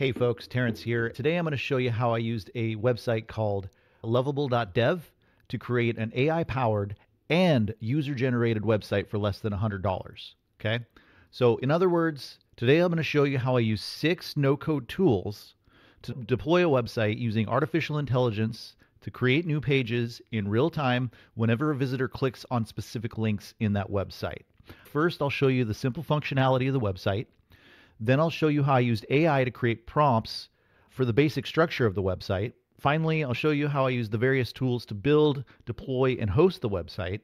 Hey folks, Terence here. Today I'm going to show you how I used a website called lovable.dev to create an AI powered and user generated website for less than $100. Okay. So, in other words, today I'm going to show you how I use six no code tools to deploy a website using artificial intelligence to create new pages in real time whenever a visitor clicks on specific links in that website. First, I'll show you the simple functionality of the website. Then I'll show you how I used AI to create prompts for the basic structure of the website. Finally, I'll show you how I use the various tools to build, deploy, and host the website.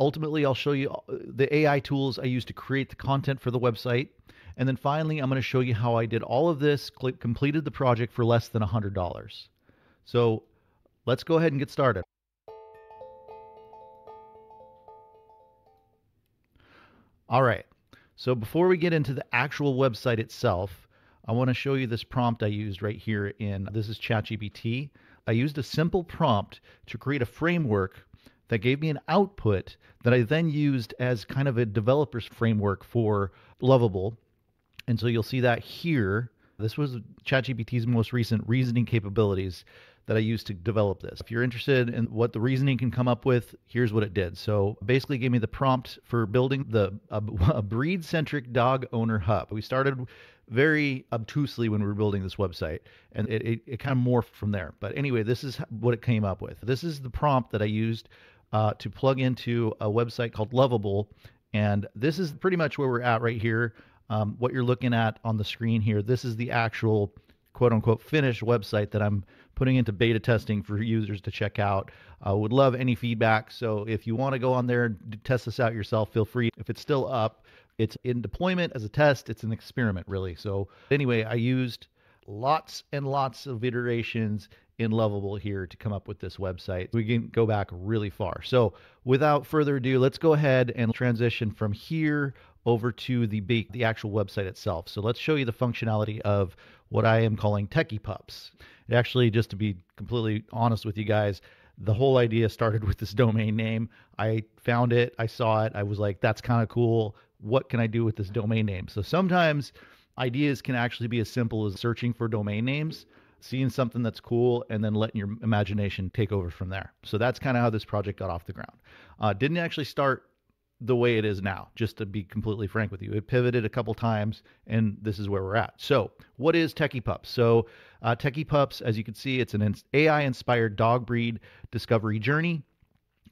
Ultimately, I'll show you uh, the AI tools I use to create the content for the website. And then finally, I'm going to show you how I did all of this, completed the project for less than $100. So let's go ahead and get started. All right. So before we get into the actual website itself, I want to show you this prompt I used right here in this is ChatGPT. I used a simple prompt to create a framework that gave me an output that I then used as kind of a developer's framework for Lovable. And so you'll see that here. This was ChatGPT's most recent reasoning capabilities that I used to develop this. If you're interested in what the reasoning can come up with, here's what it did. So basically gave me the prompt for building the a, a breed-centric dog owner hub. We started very obtusely when we were building this website and it, it, it, kind of morphed from there. But anyway, this is what it came up with. This is the prompt that I used uh, to plug into a website called Lovable. And this is pretty much where we're at right here. Um, what you're looking at on the screen here, this is the actual quote unquote finished website that I'm putting into beta testing for users to check out. Uh, would love any feedback. So if you want to go on there and test this out yourself, feel free. If it's still up, it's in deployment as a test. It's an experiment, really. So anyway, I used lots and lots of iterations in Lovable here to come up with this website. We can go back really far. So without further ado, let's go ahead and transition from here over to the the actual website itself. So let's show you the functionality of what I am calling Techy Pups. Actually, just to be completely honest with you guys, the whole idea started with this domain name. I found it, I saw it, I was like, that's kind of cool. What can I do with this domain name? So sometimes ideas can actually be as simple as searching for domain names, seeing something that's cool, and then letting your imagination take over from there. So that's kind of how this project got off the ground. Uh, didn't actually start the way it is now, just to be completely frank with you. It pivoted a couple times, and this is where we're at. So, what is Techy Pups? So, uh, Techy Pups, as you can see, it's an AI inspired dog breed discovery journey.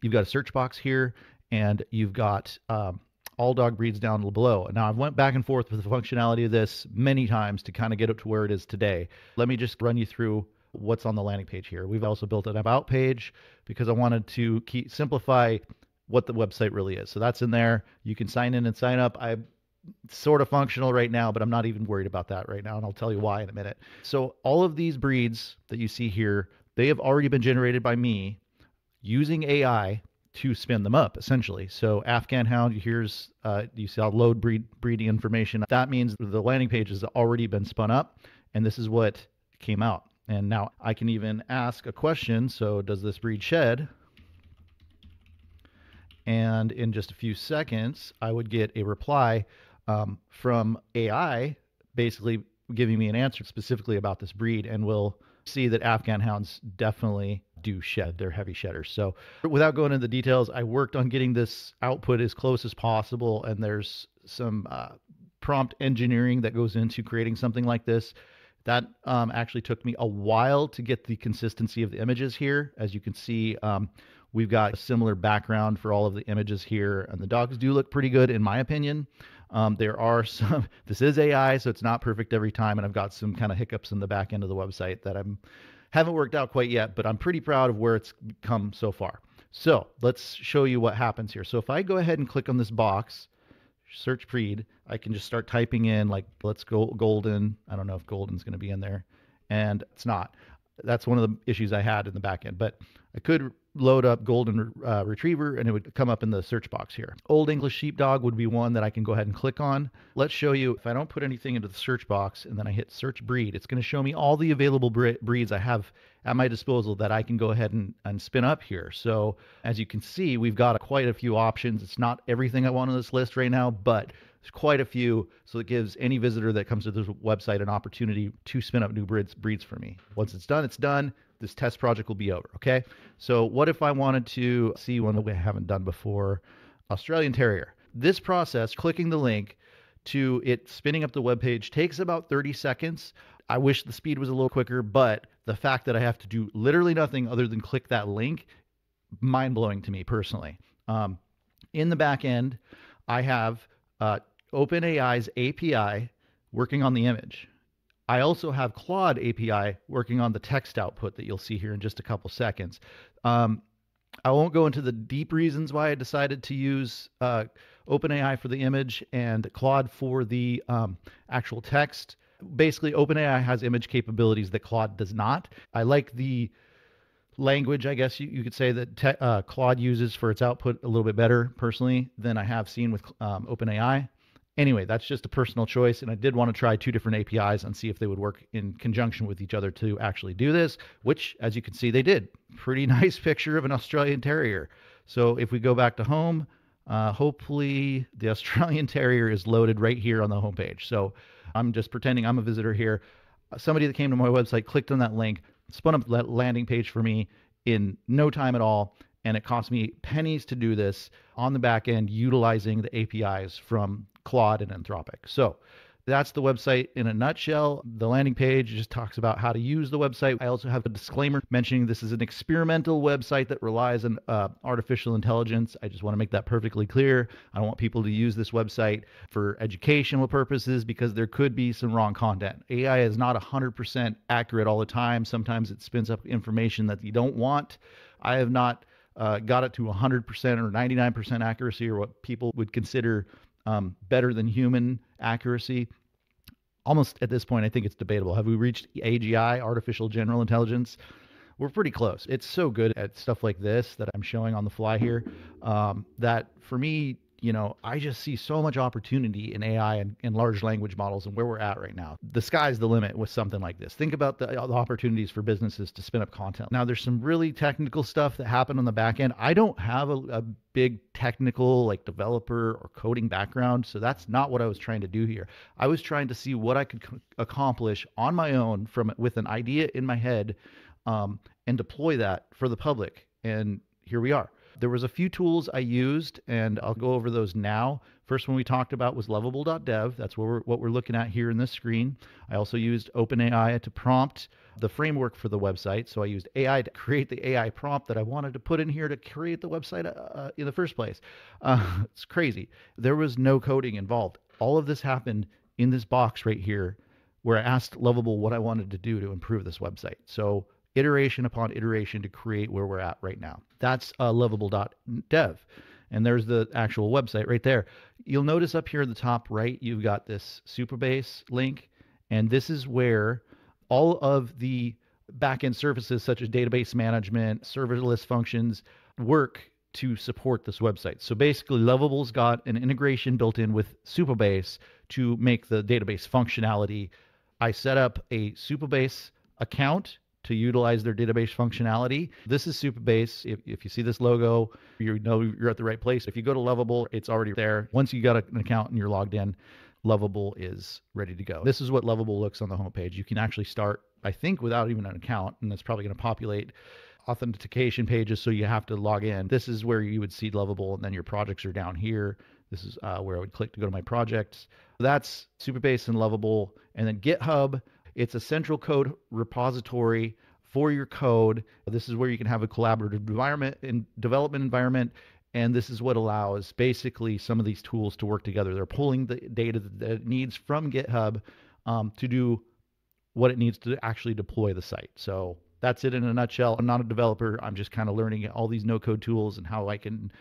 You've got a search box here, and you've got um, all dog breeds down below. Now, I've went back and forth with the functionality of this many times to kind of get it to where it is today. Let me just run you through what's on the landing page here. We've also built an about page because I wanted to keep simplify what the website really is. So that's in there. You can sign in and sign up. I'm sort of functional right now, but I'm not even worried about that right now. And I'll tell you why in a minute. So all of these breeds that you see here, they have already been generated by me using AI to spin them up essentially. So Afghan Hound, here's uh, you see I'll load breed, breeding information. That means the landing page has already been spun up, and this is what came out. And now I can even ask a question. So does this breed shed? And in just a few seconds, I would get a reply um, from AI, basically giving me an answer specifically about this breed, and we'll see that Afghan hounds definitely do shed. They're heavy shedders. So, without going into the details, I worked on getting this output as close as possible, and there's some uh, prompt engineering that goes into creating something like this. That um, actually took me a while to get the consistency of the images here. As you can see, um, We've got a similar background for all of the images here, and the dogs do look pretty good in my opinion. Um, there are some, this is AI, so it's not perfect every time, and I've got some kind of hiccups in the back end of the website that I'm haven't worked out quite yet, but I'm pretty proud of where it's come so far. So let's show you what happens here. So if I go ahead and click on this box, search breed, I can just start typing in like, let's go golden. I don't know if golden's going to be in there, and it's not. That's one of the issues I had in the back end, but I could load up golden uh, retriever and it would come up in the search box here. Old English sheepdog would be one that I can go ahead and click on. Let's show you if I don't put anything into the search box and then I hit search breed, it's going to show me all the available breeds I have at my disposal that I can go ahead and, and spin up here. So as you can see, we've got quite a few options. It's not everything I want on this list right now, but There's quite a few, so it gives any visitor that comes to this website an opportunity to spin up new breeds, breeds for me. Once it's done, it's done. This test project will be over. Okay. So what if I wanted to see one that we haven't done before? Australian Terrier. This process, clicking the link to it spinning up the web page, takes about 30 seconds. I wish the speed was a little quicker, but the fact that I have to do literally nothing other than click that link, mind blowing to me personally. Um, in the back end, I have uh, OpenAI's API working on the image. I also have Claude API working on the text output that you'll see here in just a couple seconds. Um, I won't go into the deep reasons why I decided to use uh, OpenAI for the image and Claude for the um, actual text. Basically, OpenAI has image capabilities that Claude does not. I like the language, I guess you, you could say that te- uh, Claude uses for its output a little bit better personally than I have seen with um, OpenAI. Anyway, that's just a personal choice, and I did want to try two different APIs and see if they would work in conjunction with each other to actually do this, which, as you can see, they did. Pretty nice picture of an Australian Terrier. So if we go back to home, uh, hopefully the Australian Terrier is loaded right here on the homepage. So I'm just pretending I'm a visitor here. Somebody that came to my website clicked on that link, spun up that landing page for me in no time at all. And it cost me pennies to do this on the back end utilizing the APIs from Claude and Anthropic. So that's the website in a nutshell. The landing page just talks about how to use the website. I also have a disclaimer mentioning this is an experimental website that relies on uh, artificial intelligence. I just want to make that perfectly clear. I don't want people to use this website for educational purposes because there could be some wrong content. AI is not 100% accurate all the time. Sometimes it spins up information that you don't want. I have not uh, got it to 100% or 99% accuracy or what people would consider um, better than human accuracy. Almost at this point, I think it's debatable. Have we reached AGI, artificial general intelligence? We're pretty close. It's so good at stuff like this that I'm showing on the fly here um, that for me, you know, I just see so much opportunity in AI and, and large language models and where we're at right now. The sky's the limit with something like this. Think about the, the opportunities for businesses to spin up content. Now, there's some really technical stuff that happened on the back end. I don't have a, a big technical, like developer or coding background, so that's not what I was trying to do here. I was trying to see what I could c- accomplish on my own from with an idea in my head um, and deploy that for the public. And here we are. There was a few tools I used, and I'll go over those now. First one we talked about was lovable.dev. That's what we're, what we're looking at here in this screen. I also used OpenAI to prompt the framework for the website. So I used AI to create the AI prompt that I wanted to put in here to create the website uh, in the first place. Uh, it's crazy. There was no coding involved. All of this happened in this box right here where I asked Lovable what I wanted to do to improve this website. So iteration upon iteration to create where we're at right now. That's uh, lovable.dev. And there's the actual website right there. You'll notice up here at the top right, you've got this Supabase link. And this is where all of the backend services, such as database management, serverless functions, work to support this website. So basically, Lovable's got an integration built in with Supabase to make the database functionality. I set up a Supabase account to utilize their database functionality. This is Supabase. If, if you see this logo, you know you're at the right place. If you go to Lovable, it's already there. Once you got an account and you're logged in, Lovable is ready to go. This is what Lovable looks on the homepage. You can actually start, I think, without even an account, and that's probably going to populate authentication pages so you have to log in. This is where you would see Lovable, and then your projects are down here. This is uh, where I would click to go to my projects. That's Supabase and Lovable. And then GitHub, it's a central code repository for your code. This is where you can have a collaborative environment and development environment. And this is what allows basically some of these tools to work together. They're pulling the data that it needs from GitHub um, to do what it needs to actually deploy the site. So that's it in a nutshell. I'm not a developer. I'm just kind of learning all these no code tools and how I can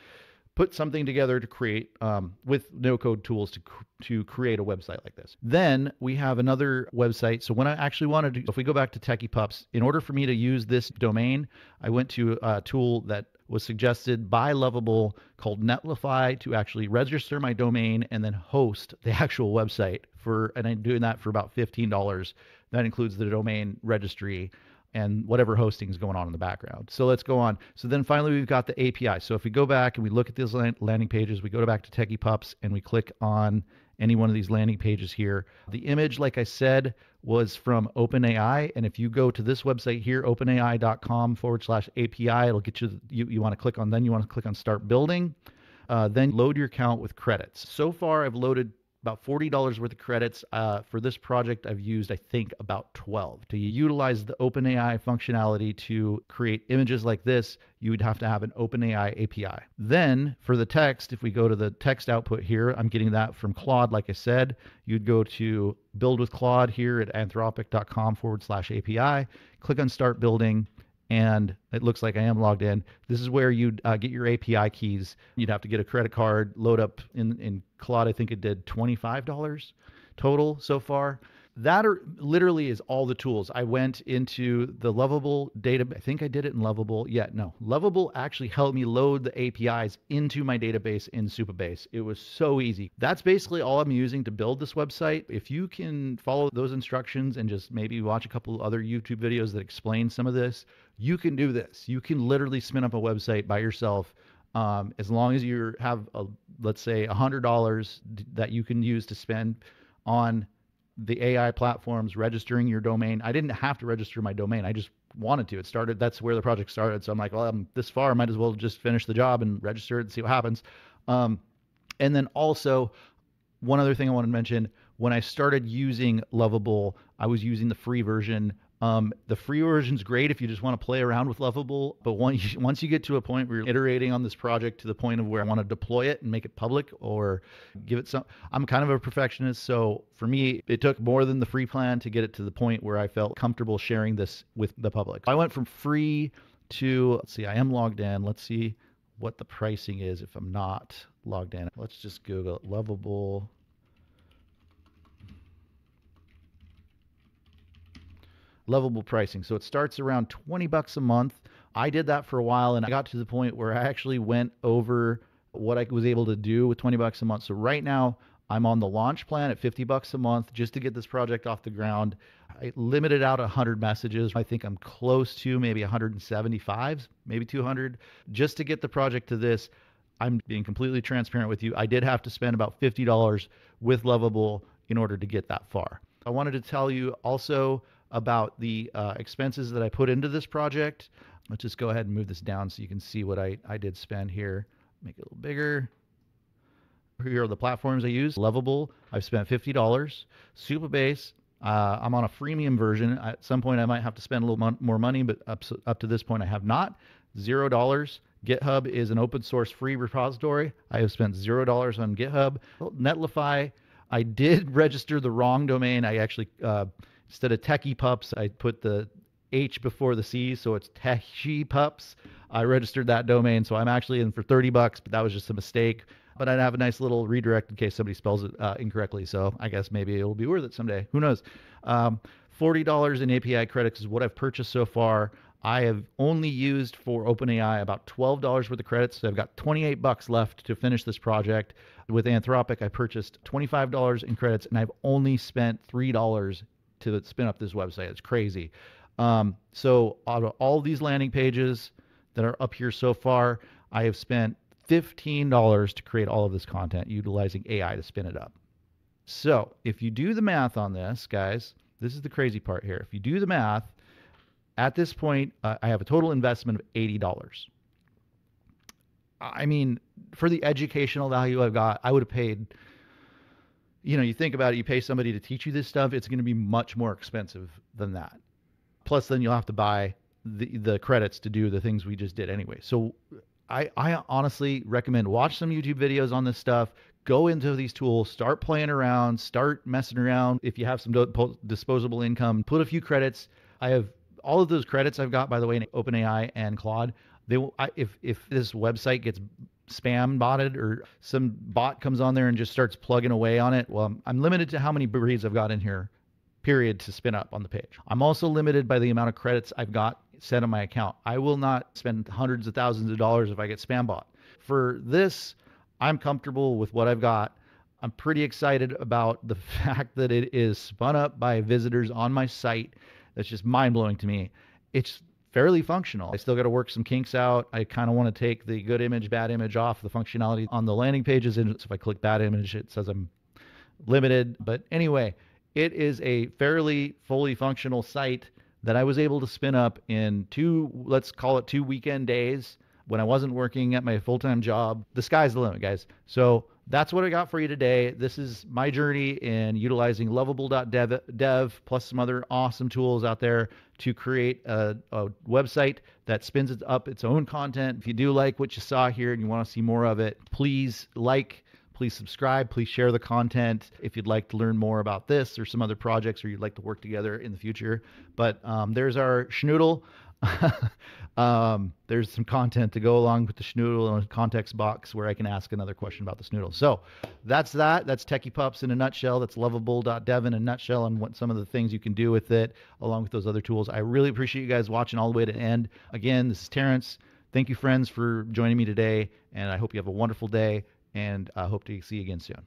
put something together to create um, with no code tools to to create a website like this. Then we have another website. So when I actually wanted to, if we go back to Techy Pups, in order for me to use this domain, I went to a tool that was suggested by Lovable called Netlify to actually register my domain and then host the actual website for, and I'm doing that for about $15. That includes the domain registry and whatever hosting is going on in the background. So let's go on. So then finally, we've got the API. So if we go back and we look at these landing pages, we go back to Techy Pups and we click on any one of these landing pages here. The image, like I said, was from OpenAI. And if you go to this website here, openai.com forward slash API, it'll get you, you, you want to click on, then you want to click on start building. Uh, then load your account with credits. So far, I've loaded about $40 worth of credits. Uh, for this project, I've used, I think, about 12. To utilize the OpenAI functionality to create images like this, you would have to have an OpenAI API. Then for the text, if we go to the text output here, I'm getting that from Claude, like I said. You'd go to build with Claude here at anthropic.com forward slash API, click on start building and it looks like I am logged in. This is where you'd uh, get your API keys. You'd have to get a credit card, load up in, in Claude. I think it did $25 total so far. That are, literally is all the tools. I went into the Lovable data. I think I did it in Lovable. Yeah, no. Lovable actually helped me load the APIs into my database in Supabase. It was so easy. That's basically all I'm using to build this website. If you can follow those instructions and just maybe watch a couple other YouTube videos that explain some of this, you can do this. You can literally spin up a website by yourself. Um, as long as you have, a, let's say, $100 that you can use to spend on the AI platforms, registering your domain. I didn't have to register my domain. I just wanted to. It started, that's where the project started. So I'm like, well, I'm this far, might as well just finish the job and register it and see what happens. Um, and then also, one other thing I want to mention when I started using Lovable, I was using the free version um, the free version is great if you just want to play around with Lovable, but once you, once you get to a point where you're iterating on this project to the point of where I want to deploy it and make it public or give it some, I'm kind of a perfectionist, so for me, it took more than the free plan to get it to the point where I felt comfortable sharing this with the public. I went from free to, let's see, I am logged in. Let's see what the pricing is if I'm not logged in. Let's just Google Lovable lovable pricing. So it starts around 20 bucks a month. I did that for a while and I got to the point where I actually went over what I was able to do with 20 bucks a month. So right now I'm on the launch plan at 50 bucks a month just to get this project off the ground. I limited out 100 messages. I think I'm close to maybe 175, maybe 200 just to get the project to this. I'm being completely transparent with you. I did have to spend about $50 with Lovable in order to get that far. I wanted to tell you also about the uh, expenses that I put into this project. Let's just go ahead and move this down so you can see what I, I did spend here. Make it a little bigger. Here are the platforms I use. Lovable, I've spent $50. Supabase, uh, I'm on a freemium version. At some point, I might have to spend a little mon- more money, but up, up to this point, I have not. Zero dollars. GitHub is an open source free repository. I have spent zero dollars on GitHub. Netlify, I did register the wrong domain. I actually uh, Instead of Techy Pups, I put the H before the C, so it's Techie Pups. I registered that domain, so I'm actually in for 30 bucks, but that was just a mistake. But I'd have a nice little redirect in case somebody spells it uh, incorrectly. So I guess maybe it'll be worth it someday. Who knows? Um, $40 in API credits is what I've purchased so far. I have only used for OpenAI about $12 worth of credits. So I've got 28 bucks left to finish this project. With Anthropic, I purchased $25 in credits and I've only spent $3 to spin up this website. It's crazy. Um, so out of all these landing pages that are up here so far, I have spent $15 to create all of this content utilizing AI to spin it up. So if you do the math on this, guys, this is the crazy part here. If you do the math, at this point, uh, I have a total investment of $80. I mean, for the educational value I've got, I would have paid you know, you think about it, you pay somebody to teach you this stuff, it's going to be much more expensive than that. Plus, then you'll have to buy the the credits to do the things we just did anyway. So, I I honestly recommend watch some YouTube videos on this stuff. Go into these tools, start playing around, start messing around. If you have some disposable income, put a few credits. I have all of those credits I've got, by the way, in OpenAI and Claude. They will, I, if if this website gets spam botted or some bot comes on there and just starts plugging away on it, well, I'm limited to how many breeds I've got in here, period, to spin up on the page. I'm also limited by the amount of credits I've got set on my account. I will not spend hundreds of thousands of dollars if I get spam bot. For this, I'm comfortable with what I've got. I'm pretty excited about the fact that it is spun up by visitors on my site. That's just mind blowing to me. It's fairly functional. I still got to work some kinks out. I kind of want to take the good image, bad image off the functionality on the landing pages. And so if I click bad image, it says I'm limited. But anyway, it is a fairly fully functional site that I was able to spin up in two, let's call it two weekend days when I wasn't working at my full time job. The sky's the limit, guys. So that's what I got for you today. This is my journey in utilizing lovable.dev dev, plus some other awesome tools out there to create a, a website that spins up its own content. If you do like what you saw here and you want to see more of it, please like, please subscribe, please share the content if you'd like to learn more about this or some other projects or you'd like to work together in the future. But um, there's our schnoodle. um, there's some content to go along with the schnoodle in a context box where I can ask another question about the schnoodle. So that's that. That's Techy Pups in a nutshell. That's lovable.dev in a nutshell and what some of the things you can do with it along with those other tools. I really appreciate you guys watching all the way to the end. Again, this is Terence. Thank you, friends, for joining me today, and I hope you have a wonderful day, and I hope to see you again soon.